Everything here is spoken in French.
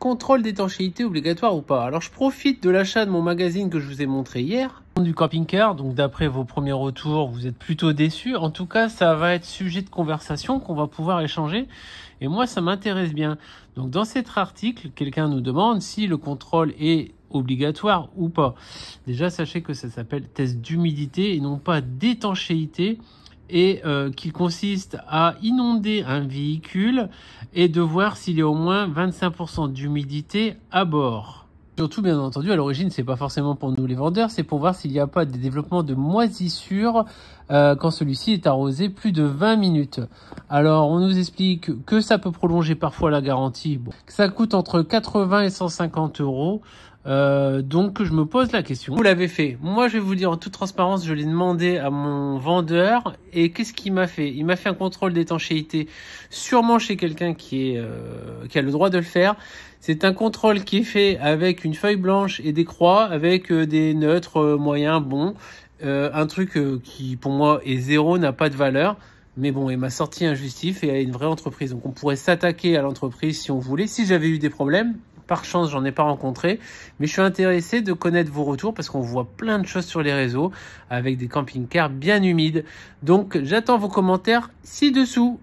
contrôle d'étanchéité obligatoire ou pas Alors je profite de l'achat de mon magazine que je vous ai montré hier du camping-car, donc d'après vos premiers retours, vous êtes plutôt déçus. En tout cas, ça va être sujet de conversation qu'on va pouvoir échanger. Et moi, ça m'intéresse bien. Donc dans cet article, quelqu'un nous demande si le contrôle est obligatoire ou pas. Déjà, sachez que ça s'appelle test d'humidité et non pas d'étanchéité et euh, qui consiste à inonder un véhicule et de voir s'il y a au moins 25% d'humidité à bord. Surtout, bien entendu, à l'origine, c'est pas forcément pour nous les vendeurs, c'est pour voir s'il n'y a pas des développements de moisissures euh, quand celui-ci est arrosé plus de 20 minutes. Alors, on nous explique que ça peut prolonger parfois la garantie, bon, que ça coûte entre 80 et 150 euros. Euh, donc je me pose la question. Vous l'avez fait. Moi je vais vous dire en toute transparence, je l'ai demandé à mon vendeur et qu'est-ce qu'il m'a fait? Il m'a fait un contrôle d'étanchéité, sûrement chez quelqu'un qui est euh, qui a le droit de le faire. C'est un contrôle qui est fait avec une feuille blanche et des croix, avec euh, des neutres moyens bons. un truc qui pour moi est zéro, n'a pas de valeur. Mais bon, il m'a sorti un justif et à une vraie entreprise. Donc on pourrait s'attaquer à l'entreprise si on voulait. Si j'avais eu des problèmes, par chance, j'en ai pas rencontré, mais je suis intéressé de connaître vos retours parce qu'on voit plein de choses sur les réseaux avec des camping-cars bien humides. Donc, j'attends vos commentaires ci-dessous.